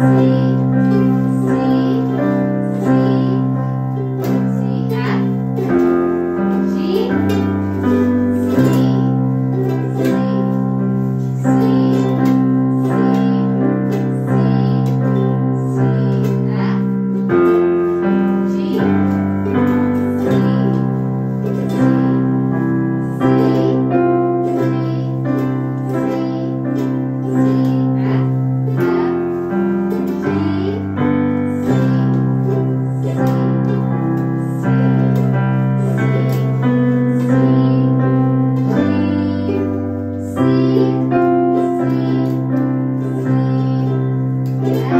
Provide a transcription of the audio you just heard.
see. Yeah.